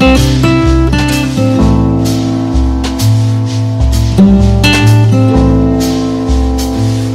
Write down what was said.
Música